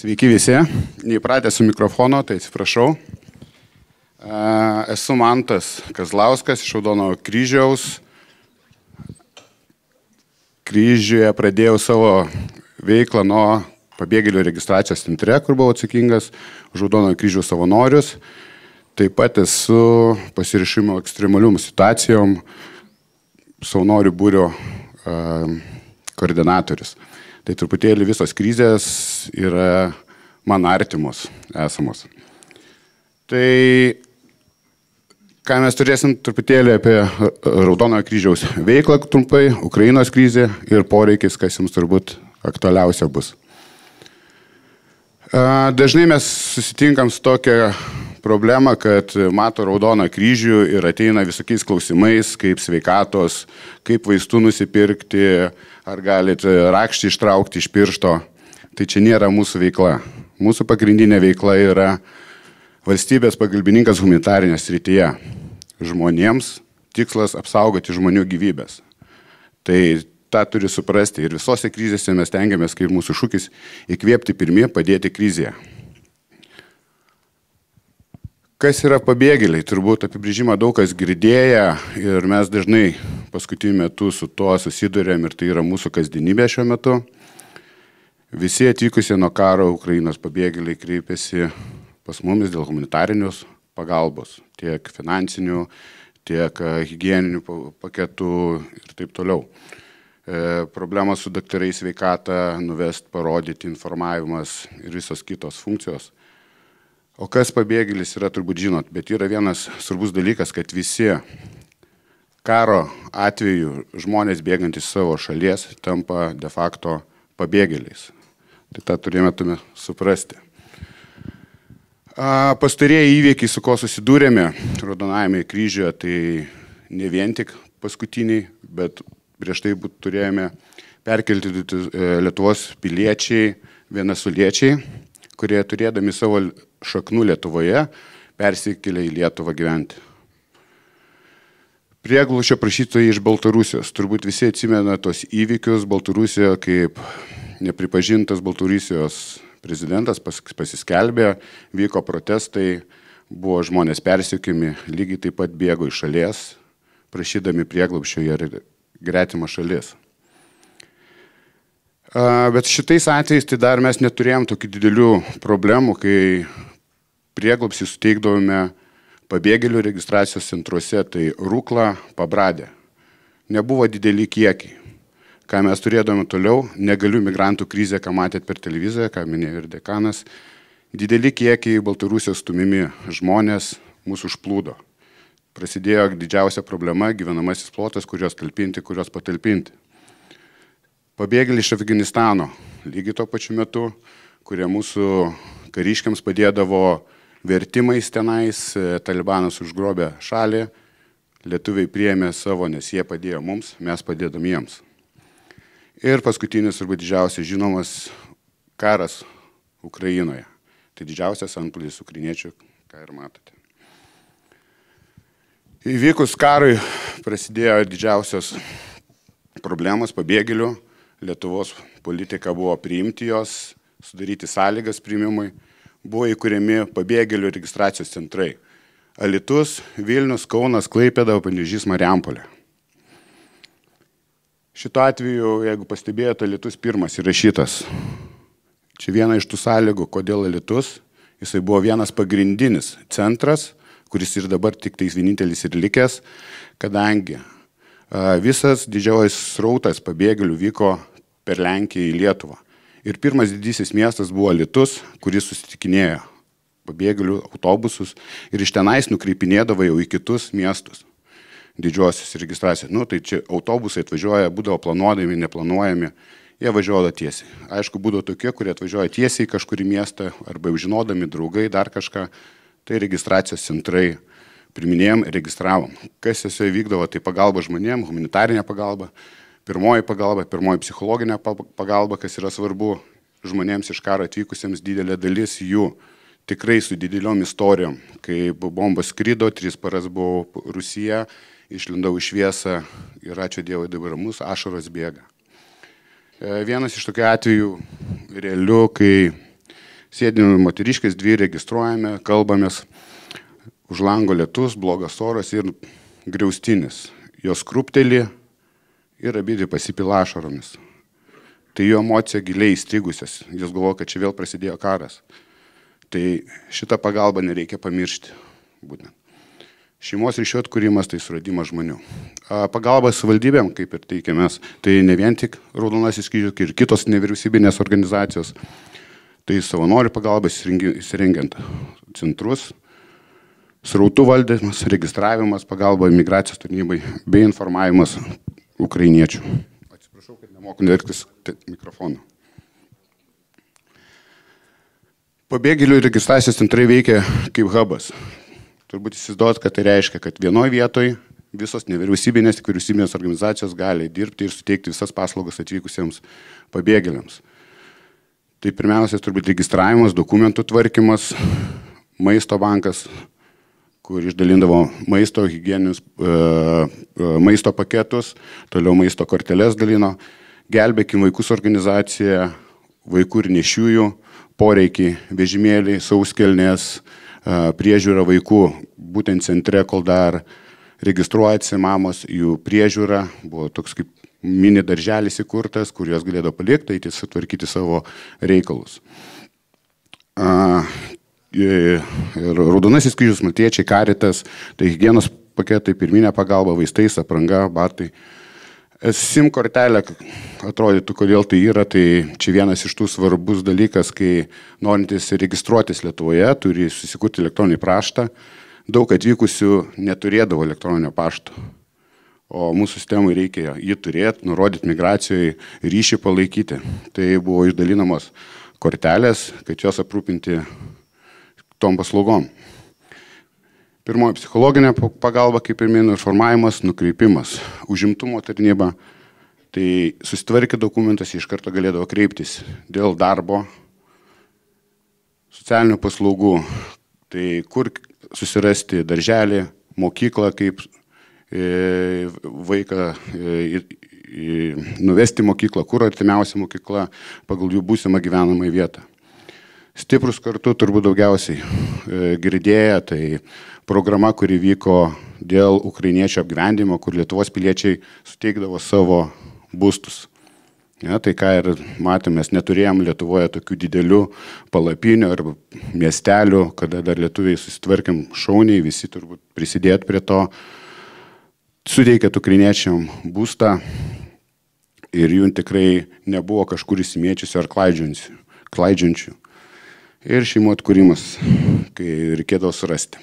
Sveiki visi, neįpratę su mikrofono, tai atsiprašau. Esu Mantas Kazlauskas iš Audono kryžiaus. Kryžiuje pradėjau savo veiklą nuo pabėgėlių registracijos centre, kur buvau atsakingas už Audono kryžiaus savanorius. Taip pat esu pasirišimo ekstremalium situacijom savanorių būrio koordinatorius. Tai truputėlį visos krizės yra man artimos esamos. Tai ką mes turėsim truputėlį apie Raudonojo kryžiaus veiklą trumpai, Ukrainos krizė ir poreikis, kas jums turbūt aktualiausia bus. Dažnai mes susitinkam su tokia problema, kad mato Raudoną kryžių ir ateina visokiais klausimais, kaip sveikatos, kaip vaistų nusipirkti, ar galite rakštį ištraukti iš piršto. Tai čia nėra mūsų veikla. Mūsų pagrindinė veikla yra valstybės pagalbininkas humanitarinės rytyje. Žmonėms tikslas apsaugoti žmonių gyvybės. Tai tą turi suprasti ir visose krizėse mes tengiamės, kaip mūsų šūkis, įkvėpti pirmie, padėti krizėje. Kas yra pabėgėliai? Turbūt apibrėžimą daug kas girdėję ir mes dažnai paskutiniu metu su tuo susidurėm ir tai yra mūsų kasdienybė šiuo metu. Visi atvykusie nuo karo Ukrainos pabėgėliai kreipiasi pas mumis dėl humanitarinius pagalbos, tiek finansinių, tiek e, hygieninių paketų ir taip toliau. E, problemos su daktarai sveikata, nuvest, parodyti informavimas ir visos kitos funkcijos O kas pabėgėlis yra, turbūt žinot, bet yra vienas svarbus dalykas, kad visi karo atveju žmonės bėgantis savo šalies tampa de facto pabėgėliais. Tai tą turėtume suprasti. Pastarėjai įveikiai, su ko susidūrėme Raudonajame kryžiuje, tai ne vien tik paskutiniai, bet prieš tai turėjome perkelti e, Lietuvos piliečiai, vienasuliečiai, kurie turėdami savo šaknų Lietuvoje persikėlė į Lietuvą gyventi. Prieglušio prašytojai iš Baltarusijos. Turbūt visi atsimena tos įvykius Baltarusijoje, kaip nepripažintas Baltarusijos prezidentas pas, pasiskelbė, vyko protestai, buvo žmonės persiekimi, lygiai taip pat bėgo iš šalies, prašydami prieglaušio ir gretimą šalis. Bet šitais atvejais tai dar mes neturėjom tokių didelių problemų, kai prieglopsį suteikdavome pabėgėlių registracijos centruose, tai Rūkla, Pabradė. Nebuvo dideli kiekiai. Ką mes turėdome toliau, negalių migrantų krizė, ką matėt per televiziją, ką minėjo ir dekanas, dideli kiekiai Baltarusijos stumimi žmonės mūsų užplūdo. Prasidėjo didžiausia problema - gyvenamasis plotas, kurios talpinti, kurios patalpinti. Pabėgėliai iš Afganistano, lygiai tuo pačiu metu, kurie mūsų kariškiams padėdavo vertimais tenais, e, talibanas užgrobė šalį, lietuviai priėmė savo, nes jie padėjo mums, mes padėdom jiems. Ir paskutinis arba didžiausias žinomas karas Ukrainoje. Tai didžiausias antplūdis ukriniečių, ką ir matote. Įvykus karui prasidėjo didžiausios problemos pabėgėlių. Lietuvos politika buvo priimti jos, sudaryti sąlygas priimimui buvo įkūrėmi pabėgėlių registracijos centrai. Alitus, Vilnius, Kaunas, Klaipėda, Pandyžys, Mariampolė. Šituo atveju, jeigu pastebėjote, Alitus pirmas įrašytas. Čia viena iš tų sąlygų, kodėl Alitus. Jisai buvo vienas pagrindinis centras, kuris ir dabar tik tais vienintelis ir likęs, kadangi visas didžiausias srautas pabėgėlių vyko per Lenkiją į Lietuvą. Ir pirmas didysis miestas buvo Litus, kuris susitikinėjo pabėgėlių autobusus ir iš tenais nukreipinėdavo jau į kitus miestus didžiosios registracijos. Nu, tai čia autobusai atvažiuoja, būdavo planuodami, neplanuojami, jie važiuoja tiesiai. Aišku, būdavo tokie, kurie atvažiuoja tiesiai į kažkurį miestą arba jau žinodami draugai dar kažką, tai registracijos centrai priminėjom, registravom. Kas jose vykdavo, tai pagalba žmonėm, humanitarinė pagalba, pirmoji pagalba, pirmoji psichologinė pagalba, kas yra svarbu žmonėms iš karo atvykusiems, didelė dalis jų tikrai su dideliom istorijom. Kai bomba skrido, tris paras buvau Rusija, išlindau iš šviesą ir ačiū Dievui dabar mūsų ašaros bėga. E, vienas iš tokių atvejų realių, kai Sėdime moteriškės, dvi registruojame, kalbamės, už lango lietus, blogas oras ir griaustinis. Jos kruptelį ir abidvi pasipila ašaromis. Tai jo emocija giliai įstrigusias. Jis galvoja, kad čia vėl prasidėjo karas. Tai šitą pagalbą nereikia pamiršti. Būtent. Šeimos ryšio atkūrimas tai suradimas žmonių. Pagalba savivaldybėm, kaip ir teikiamės, tai ne vien tik Raudonasis kryžius, ir kitos nevyriausybinės organizacijos. Tai savanorių pagalba įsirengiant centrus, srautų valdymas, registravimas, pagalba imigracijos tarnybai bei informavimas ukrainiečių. Atsiprašau, kad nemoku neverktis mikrofoną. Pabėgėlių registracijos centrai veikia kaip hubas. Turbūt įsivaizduot, kad tai reiškia, kad vienoje vietoje visos nevyriausybinės, tik vyriausybinės organizacijos gali dirbti ir suteikti visas paslaugas atvykusiems pabėgėliams. Tai pirmiausia, turbūt registravimas, dokumentų tvarkymas, maisto bankas, kur išdalindavo maisto, hygieninius e, e, maisto paketus, toliau maisto korteles dalino, gelbėkim vaikus organizacija, vaikų ir nešiųjų poreikiai, vežimėliai, sauskelnės, e, priežiūra vaikų, būtent centre, kol dar registruojasi mamos, jų priežiūra, buvo toks kaip mini darželis įkurtas, kur jos galėdavo palikti, eiti sutvarkyti savo reikalus ir Raudonasis kryžius, Maltiečiai, Karitas, tai hygienos paketai, pirminė pagalba, vaistais, apranga, batai. SIM kortelė, atrodytų, kodėl tai yra, tai čia vienas iš tų svarbus dalykas, kai norintis registruotis Lietuvoje, turi susikurti elektroninį praštą. Daug atvykusių neturėdavo elektroninio pašto. O mūsų sistemai reikia jį turėti, nurodyti migracijoje, ryšį palaikyti. Tai buvo išdalinamos kortelės, kad jos aprūpinti tom paslaugom. Pirmoji psichologinė pagalba, kaip ir minėjau, informavimas, nukreipimas, užimtumo tarnyba. Tai susitvarkė dokumentas, iš karto galėdavo kreiptis dėl darbo, socialinių paslaugų, tai kur susirasti darželį, mokyklą, kaip e, vaiką e, nuvesti mokyklą, kur artimiausia mokykla pagal jų būsimą gyvenamą vietą. Stiprus kartu turbūt daugiausiai e, girdėję, tai programa, kuri vyko dėl ukrainiečių apgyvendimo, kur Lietuvos piliečiai suteikdavo savo būstus. Ja, tai ką ir matėme, mes neturėjom Lietuvoje tokių didelių palapinių ar miestelių, kada dar lietuviai susitvarkėm šauniai, visi turbūt prisidėt prie to, suteikėt ukrainiečiam būstą ir jų tikrai nebuvo kažkur įsimiečiusių ar klaidžiančių ir šeimų atkūrimas, kai reikėdavo surasti.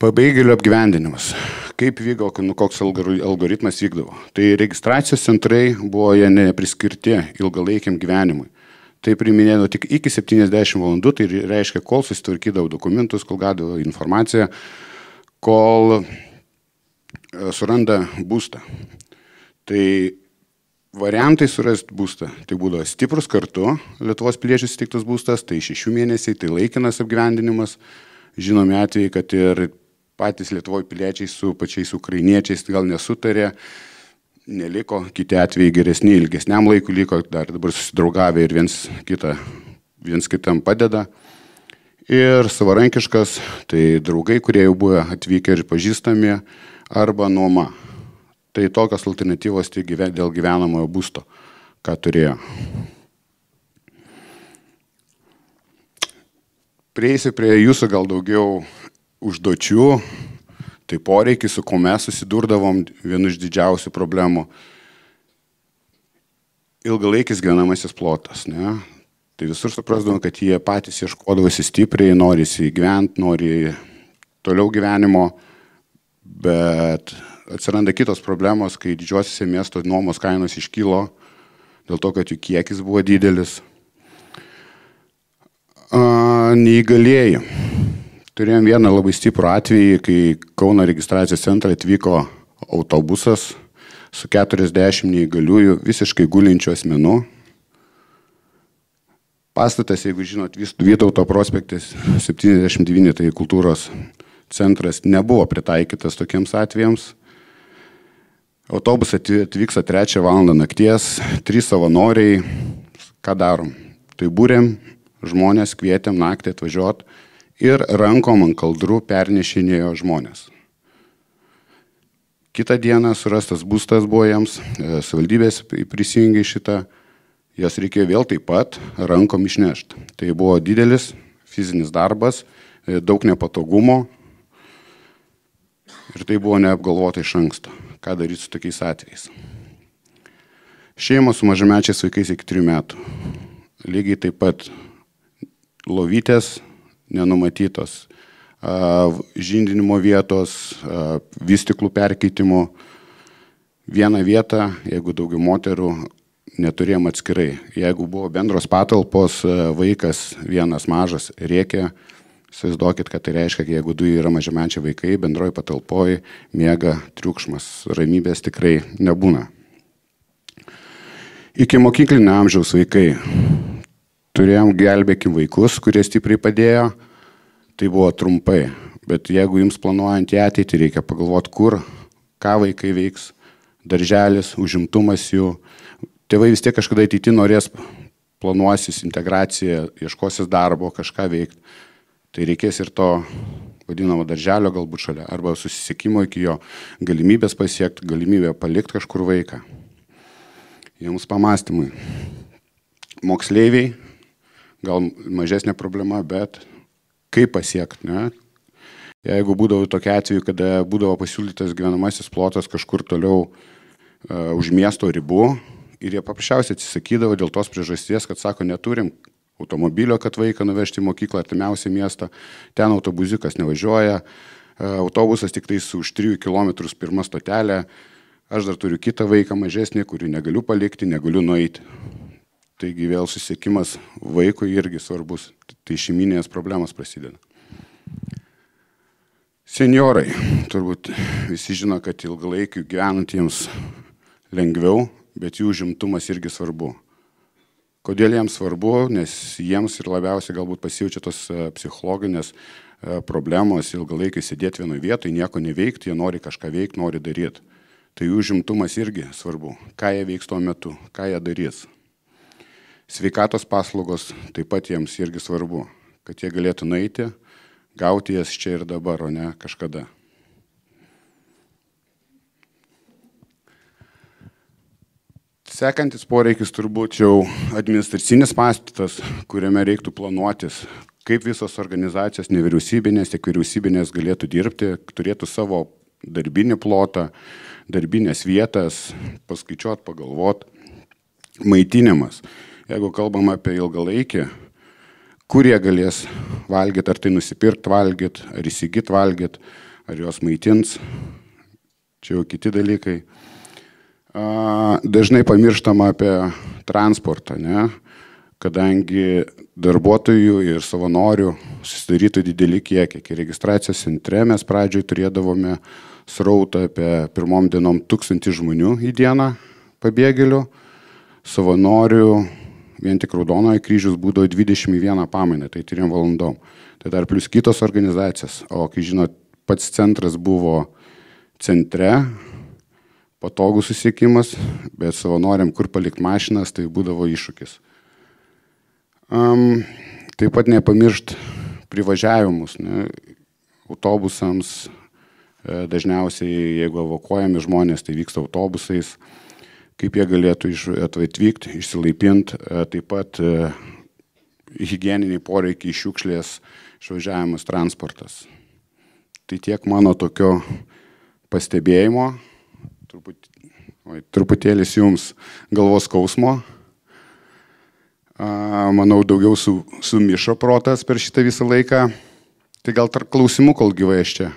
Pabėgėlių apgyvendinimas. Kaip vyko, nu, koks algoritmas vykdavo. Tai registracijos centrai buvo jie nepriskirti ilgalaikiam gyvenimui. Tai priminėjo tik iki 70 valandų, tai reiškia, kol susitvarkydavo dokumentus, kol gaudavo informaciją, kol e, suranda būstą. Tai variantai surasti būstą. Tai būdavo stiprus kartu, Lietuvos piliečių sutiktas būstas, tai šešių mėnesiai, tai laikinas apgyvendinimas. Žinomi atvejai, kad ir patys Lietuvoje piliečiai su pačiais ukrainiečiais gal nesutarė, neliko, kiti atvejai geresni, ilgesniam laikui liko, dar dabar susidraugavę ir viens, kitą, viens kitam padeda. Ir savarankiškas, tai draugai, kurie jau buvo atvykę ir pažįstami, arba nuoma. Tai tokios alternatyvos tai gyven, dėl gyvenamojo būsto, ką turėjo. Prieisiu prie jūsų gal daugiau užduočių, tai poreikiai, su kuo mes susidurdavom, vienu iš didžiausių problemų. Ilgalaikis gyvenamasis plotas. Ne? Tai visur suprasdavom, kad jie patys ieškodavosi stipriai, nori įsigyventi, nori toliau gyvenimo, bet atsiranda kitos problemos, kai didžiuosiuose miesto nuomos kainos iškylo dėl to, kad jų kiekis buvo didelis. Neįgalėjai. Turėjom vieną labai stiprų atvejį, kai Kauno registracijos centrą atvyko autobusas su 40 neįgaliųjų visiškai gulinčių asmenų. Pastatas, jeigu žinot, Vytauto prospektas 79, tai kultūros centras nebuvo pritaikytas tokiems atvejams. Autobusas atvyksta 3 val. nakties, 3 savanoriai, ką darom? Tai būrėm, žmonės kvietėm naktį atvažiuoti ir rankom ant kaldrų pernešinėjo žmonės. Kita diena surastas būstas buvo jiems, e, savivaldybės prisijungė šitą, jas reikėjo vėl taip pat rankom išnešti. Tai buvo didelis fizinis darbas, e, daug nepatogumo ir tai buvo neapgalvota iš anksto, ką daryti su tokiais atvejais. Šeimos su mažamečiais vaikais iki 3 metų. Lygiai taip pat lovytės nenumatytos, žindinimo vietos, vystiklų perkeitimo. Vieną vietą, jeigu daugiau moterų, neturėjom atskirai. Jeigu buvo bendros patalpos, vaikas vienas mažas rėkė, Įsivaizduokit, kad tai reiškia, kad jeigu du yra mažamečiai vaikai, bendroji patalpoji miega triukšmas, ramybės tikrai nebūna. Iki mokyklinio amžiaus vaikai turėjom gelbėkim vaikus, kurie stipriai padėjo, tai buvo trumpai. Bet jeigu jums planuojant į ateitį, reikia pagalvoti, kur, ką vaikai veiks, darželis, užimtumas jų. Tėvai vis tiek kažkada ateitį norės planuosis integraciją, ieškosis darbo, kažką veikti. Tai reikės ir to vadinamo darželio galbūt šalia, arba susisiekimo iki jo galimybės pasiekti, galimybę palikti kažkur vaiką. Jums pamastymui. Moksleiviai gal mažesnė problema, bet kaip pasiekti, ne? Jeigu būdavo tokia atveju, kada būdavo pasiūlytas gyvenamasis plotas kažkur toliau uh, už miesto ribų ir jie paprasčiausiai atsisakydavo dėl tos priežasties, kad sako, neturim automobilio, kad vaiką nuvežti į mokyklą artimiausią miestą, ten autobuzikas nevažiuoja, uh, autobusas tik tais už 3 km pirmą stotelę, aš dar turiu kitą vaiką mažesnį, kurį negaliu palikti, negaliu nueiti. Taigi vėl susiekimas vaikui irgi svarbus. Tai šeiminės problemos prasideda. Seniorai, turbūt visi žino, kad ilgalaikių gyvenantiems lengviau, bet jų žimtumas irgi svarbu. Kodėl jiems svarbu, nes jiems ir labiausiai galbūt pasijaučia tos e, psichologinės e, problemos, ilgalaikiai sėdėti vienoje vietoje, nieko neveikti, jie nori kažką veikti, nori daryti. Tai jų žimtumas irgi svarbu, ką jie veiks tuo metu, ką jie darys. Sveikatos paslaugos taip pat jiems irgi svarbu, kad jie galėtų nueiti, gauti jas čia ir dabar, o ne kažkada. Sekantis poreikis turbūt jau administracinis pastatas, kuriame reiktų planuotis, kaip visos organizacijos, nevyriausybinės, tiek vyriausybinės galėtų dirbti, turėtų savo darbinį plotą, darbinės vietas, paskaičiuot, pagalvot, maitinimas jeigu kalbam apie ilgalaikį, kur jie galės valgyti, ar tai nusipirkti valgyti, ar įsigyti valgyti, ar juos maitins, čia jau kiti dalykai. Dažnai pamirštama apie transportą, ne? kadangi darbuotojų ir savanorių susidarytų dideli kiekiai. Kai registracijos centre mes pradžioj turėdavome srautą apie pirmom dienom tūkstantį žmonių į dieną pabėgėlių, savanorių vien tik Raudonojo kryžius būdavo 21 pamainą, tai 3 valandom. Tai dar plus kitos organizacijos, o kai žinot, pats centras buvo centre, patogų susiekimas, bet savanoriam, kur palikti mašinas, tai būdavo iššūkis. Um, taip pat nepamiršt privažiavimus, ne, autobusams, e, dažniausiai jeigu evakuojami žmonės, tai vyksta autobusais, kaip jie galėtų atvykti, išsilaipinti, e, taip pat e, hygieniniai poreikiai, šiukšlės, išvažiavimas, transportas. Tai tiek mano tokio pastebėjimo, truput, oi, truputėlis jums galvos skausmo. Manau, daugiau su, sumišo protas per šitą visą laiką. Tai gal tarp klausimų, kol gyvai aš čia.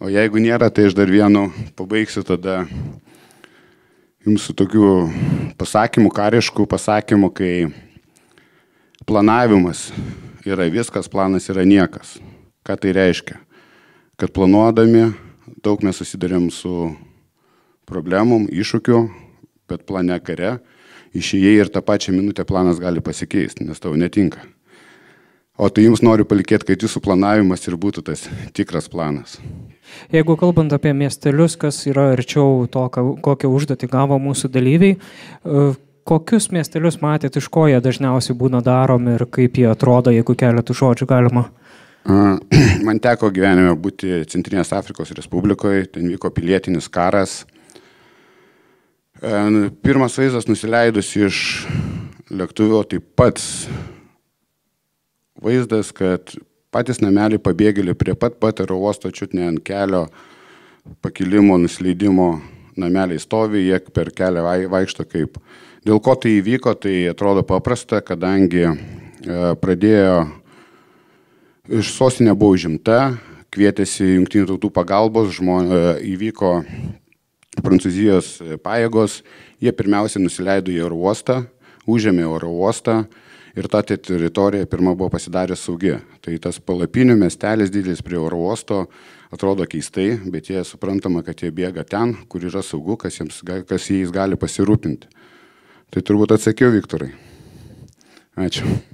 O jeigu nėra, tai aš dar vienu pabaigsiu tada jums su tokiu pasakymu, karišku pasakymu, kai planavimas yra viskas, planas yra niekas. Ką tai reiškia? Kad planuodami daug mes susidarėm su problemom, iššūkiu, bet plane kare išėjai ir tą pačią minutę planas gali pasikeisti, nes tau netinka. O tai jums noriu palikėti, kad jūsų planavimas ir būtų tas tikras planas. Jeigu kalbant apie miestelius, kas yra arčiau to, kokią užduotį gavo mūsų dalyviai, e, kokius miestelius matėt, iš ko jie dažniausiai būna daromi ir kaip jie atrodo, jeigu keletų žodžių galima? Man teko gyvenime būti Centrinės Afrikos Respublikoje, ten vyko pilietinis karas. E, pirmas vaizdas nusileidus iš lėktuvo taip pat vaizdas, kad patys nameliai pabėgėliai prie pat pat oro uosto čiutne ant kelio pakilimo, nusileidimo nameliai stovi, jie per kelią vaikšto kaip. Dėl ko tai įvyko, tai atrodo paprasta, kadangi e, pradėjo iš sostinė buvo užimta, kvietėsi jungtinių tautų pagalbos, žmon, e, įvyko Prancūzijos pajėgos, jie pirmiausia nusileido į oro uostą, užėmė oro uostą, ir ta teritorija pirma buvo pasidarė saugi. Tai tas palapinių miestelis didelis prie oro uosto atrodo keistai, bet jie suprantama, kad jie bėga ten, kur yra saugu, kas, jiems, kas jais gali pasirūpinti. Tai turbūt atsakiau, Viktorai. Ačiū.